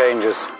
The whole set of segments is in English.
changes.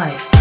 life.